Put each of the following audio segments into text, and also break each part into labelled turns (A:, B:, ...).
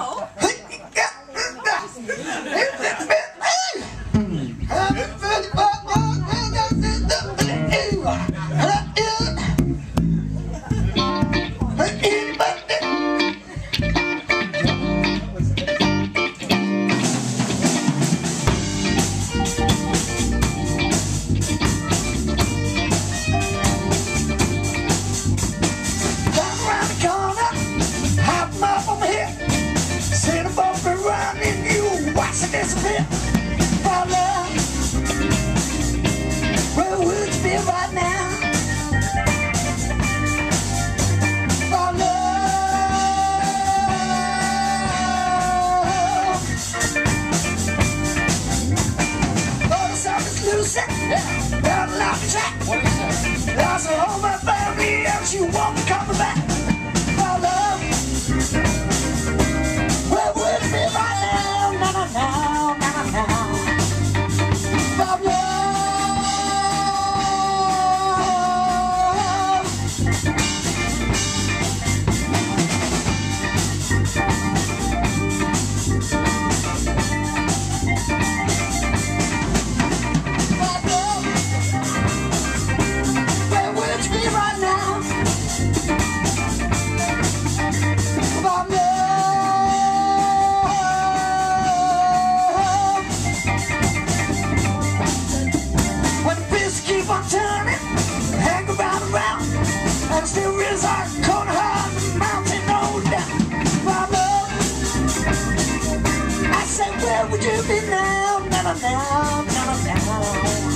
A: Oh. music and loud track. What is that? That's a whole would you be now, now, now, now, now?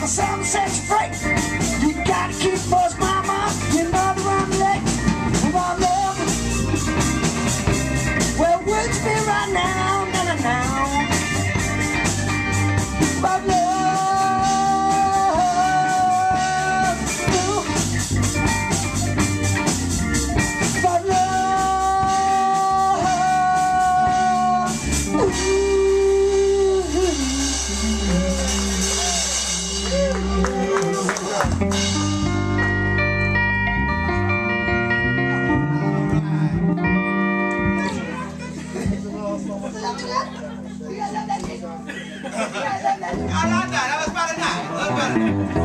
A: like a sound sets you free. You gotta keep moving.
B: I like. That was better was better that.